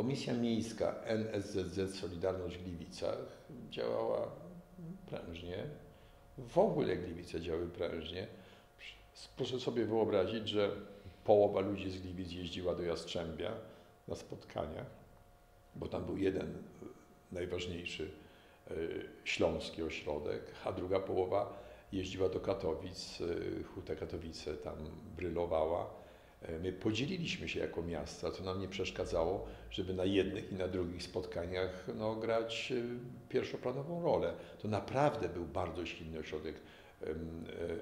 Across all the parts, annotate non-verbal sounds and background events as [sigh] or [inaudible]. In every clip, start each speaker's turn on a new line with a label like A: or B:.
A: Komisja Miejska NSZZ Solidarność w Gliwicach działała prężnie. W ogóle Gliwice działały prężnie. Proszę sobie wyobrazić, że połowa ludzi z Gliwic jeździła do Jastrzębia na spotkania, bo tam był jeden najważniejszy e, śląski ośrodek, a druga połowa jeździła do Katowic, e, Huta Katowice tam brylowała. E, my podzieliliśmy się jako miasta, co nam nie przeszkadzało, żeby na jednych i na drugich spotkaniach no, grać pierwszoplanową rolę. To naprawdę był bardzo silny ośrodek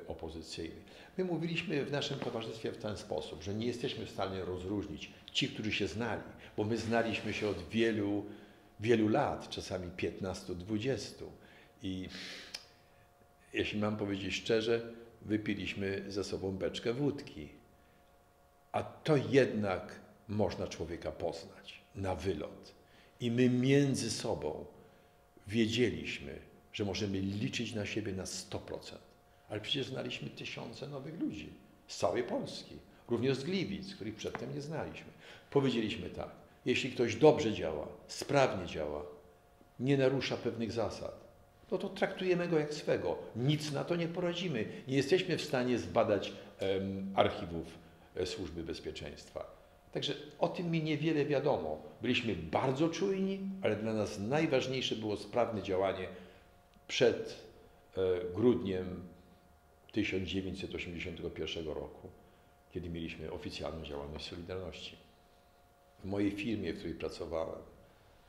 A: opozycyjny. My mówiliśmy w naszym towarzystwie w ten sposób, że nie jesteśmy w stanie rozróżnić ci, którzy się znali, bo my znaliśmy się od wielu wielu lat, czasami 15-20. I jeśli mam powiedzieć szczerze, wypiliśmy ze sobą beczkę wódki. A to jednak można człowieka poznać na wylot. I my między sobą wiedzieliśmy, że możemy liczyć na siebie na 100%. Ale przecież znaliśmy tysiące nowych ludzi z całej Polski, również z Gliwic, których przedtem nie znaliśmy. Powiedzieliśmy tak, jeśli ktoś dobrze działa, sprawnie działa, nie narusza pewnych zasad, no to traktujemy go jak swego. Nic na to nie poradzimy. Nie jesteśmy w stanie zbadać um, archiwów Służby Bezpieczeństwa. Także o tym mi niewiele wiadomo. Byliśmy bardzo czujni, ale dla nas najważniejsze było sprawne działanie przed e, grudniem 1981 roku, kiedy mieliśmy oficjalną działalność Solidarności w mojej firmie, w której pracowałem,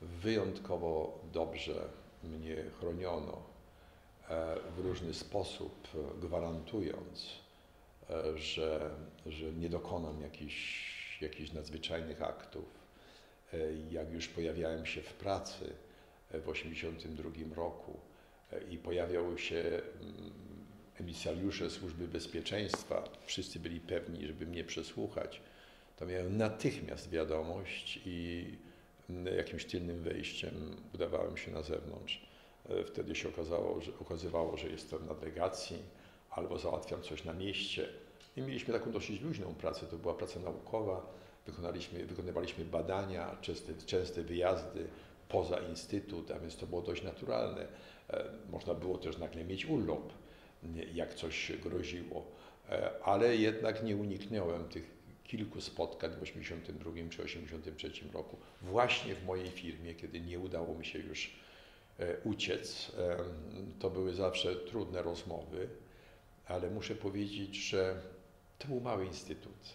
A: wyjątkowo dobrze mnie chroniono e, w różny sposób, gwarantując, e, że, że nie dokonam jakichś, jakichś nadzwyczajnych aktów. E, jak już pojawiałem się w pracy w 1982 roku i pojawiały się mm, emisariusze Służby Bezpieczeństwa, wszyscy byli pewni, żeby mnie przesłuchać, to miałem natychmiast wiadomość i mm, jakimś tylnym wejściem udawałem się na zewnątrz. E, wtedy się okazało, że, okazywało, że jestem na delegacji albo załatwiam coś na mieście. I mieliśmy taką dosyć luźną pracę, to była praca naukowa, wykonaliśmy, wykonywaliśmy badania, częste, częste wyjazdy poza instytut, a więc to było dość naturalne. E, można było też nagle mieć urlop, jak coś groziło, e, ale jednak nie uniknąłem tych kilku spotkań w 82 czy 83 roku, właśnie w mojej firmie, kiedy nie udało mi się już e, uciec. To były zawsze trudne rozmowy, ale muszę powiedzieć, że to był mały instytut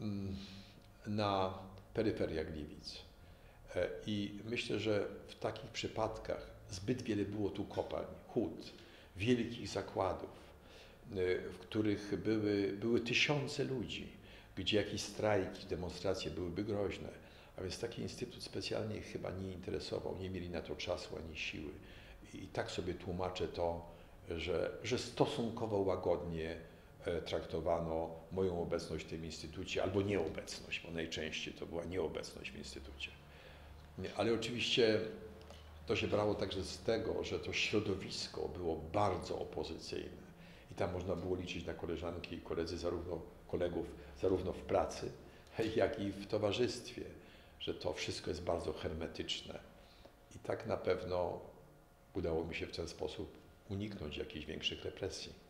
A: mm, na peryferiach Gliwic. E, I myślę, że w takich przypadkach zbyt wiele było tu kopalń, hut, wielkich zakładów, e, w których były, były tysiące ludzi gdzie jakieś strajki, demonstracje byłyby groźne. A więc taki instytut specjalnie chyba nie interesował, nie mieli na to czasu ani siły. I tak sobie tłumaczę to, że, że stosunkowo łagodnie e, traktowano moją obecność w tym instytucie, albo nieobecność, bo najczęściej to była nieobecność w instytucie. Ale oczywiście to się brało także z tego, że to środowisko było bardzo opozycyjne i tam można było liczyć na koleżanki i koledzy zarówno kolegów zarówno w pracy, [laughs] jak i w towarzystwie, że to wszystko jest bardzo hermetyczne. I tak na pewno udało mi się w ten sposób uniknąć jakichś większych represji.